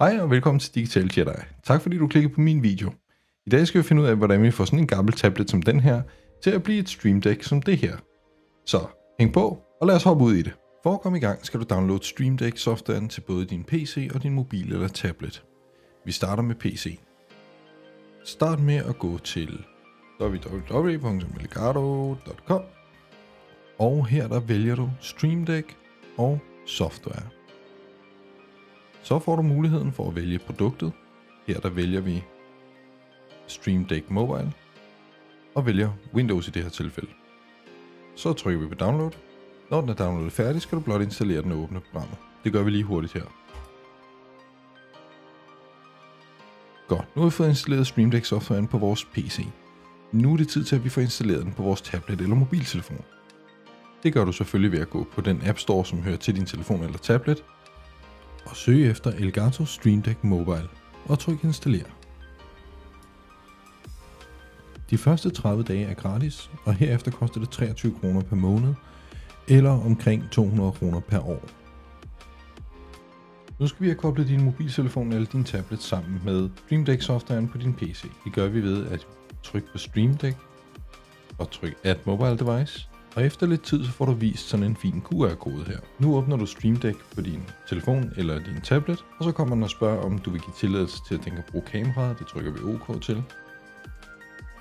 Hej og velkommen til Digital Jedi. Tak fordi du klikkede på min video. I dag skal vi finde ud af, hvordan vi får sådan en gammel tablet som den her, til at blive et Stream Deck som det her. Så hæng på, og lad os hoppe ud i det. For at komme i gang, skal du downloade Stream Deck softwaren til både din PC og din mobil eller tablet. Vi starter med PC. Start med at gå til www.elgato.com og her der vælger du Stream Deck og software. Så får du muligheden for at vælge produktet. Her der vælger vi Stream Deck Mobile og vælger Windows i det her tilfælde. Så trykker vi på download. Når den er downloadet færdig, skal du blot installere den og åbne programmet. Det gør vi lige hurtigt her. Godt, nu har vi fået installeret Stream Deck softwaren på vores PC. Nu er det tid til, at vi får installeret den på vores tablet eller mobiltelefon. Det gør du selvfølgelig ved at gå på den App Store, som hører til din telefon eller tablet, og søg efter Elgato Stream Deck Mobile og tryk installer. De første 30 dage er gratis, og herefter koster det 23 kroner per måned, eller omkring 200 kroner per år. Nu skal vi have koblet din mobiltelefon eller din tablet sammen med Stream Deck softwaren på din PC. Det gør vi ved at trykke på Stream Deck og trykke Add Mobile Device, og efter lidt tid så får du vist sådan en fin QR-kode her. Nu åbner du Stream Deck på din telefon eller din tablet, og så kommer den og spørger, om du vil give tilladelse til, at den kan bruge kameraet. Det trykker vi OK til.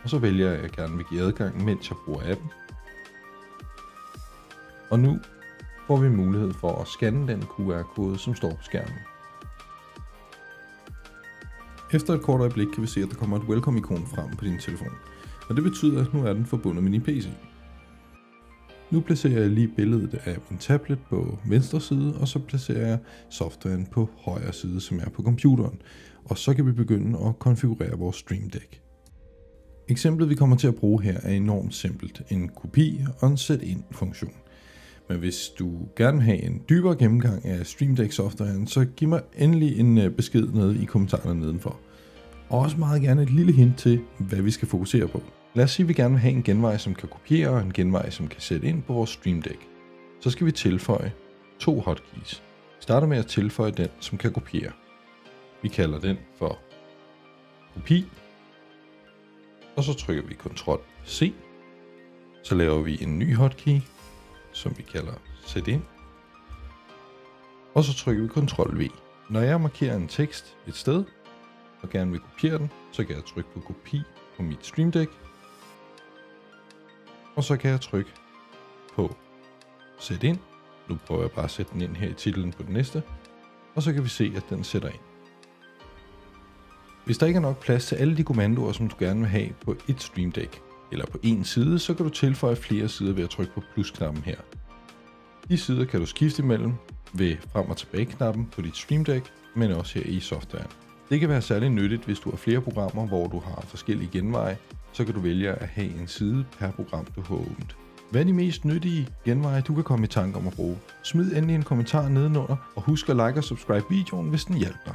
Og så vælger jeg, at jeg gerne vil give adgang, mens jeg bruger appen. Og nu får vi mulighed for at scanne den QR-kode, som står på skærmen. Efter et kort øjeblik kan vi se, at der kommer et welcome-ikon frem på din telefon. Og det betyder, at nu er den forbundet med din PC. Nu placerer jeg lige billedet af min tablet på venstre side, og så placerer jeg softwaren på højre side, som er på computeren. Og så kan vi begynde at konfigurere vores Stream Deck. Eksemplet vi kommer til at bruge her er enormt simpelt. En kopi og en set-in funktion. Men hvis du gerne vil have en dybere gennemgang af Stream Deck softwaren, så giv mig endelig en øh, besked nede i kommentarerne nedenfor. Og også meget gerne et lille hint til, hvad vi skal fokusere på. Lad os sige, at vi gerne vil have en genvej, som kan kopiere, og en genvej, som kan sætte ind på vores Stream Deck. Så skal vi tilføje to hotkeys. Vi starter med at tilføje den, som kan kopiere. Vi kalder den for kopi, og så trykker vi Ctrl C. Så laver vi en ny hotkey, som vi kalder sæt ind. Og så trykker vi Ctrl V. Når jeg markerer en tekst et sted, og gerne vil kopiere den, så kan jeg trykke på kopi på mit Stream Deck, og så kan jeg trykke på sæt ind. Nu prøver jeg bare at sætte den ind her i titlen på den næste. Og så kan vi se, at den sætter ind. Hvis der ikke er nok plads til alle de kommandoer, som du gerne vil have på et Stream Deck, eller på en side, så kan du tilføje flere sider ved at trykke på plusknappen her. De sider kan du skifte imellem ved frem og tilbage knappen på dit Stream Deck, men også her i softwaren. Det kan være særlig nyttigt, hvis du har flere programmer, hvor du har forskellige genveje, så kan du vælge at have en side per program, du har åbent. Hvad er de mest nyttige genveje, du kan komme i tanke om at bruge? Smid endelig en kommentar nedenunder, og husk at like og subscribe videoen, hvis den hjælper dig.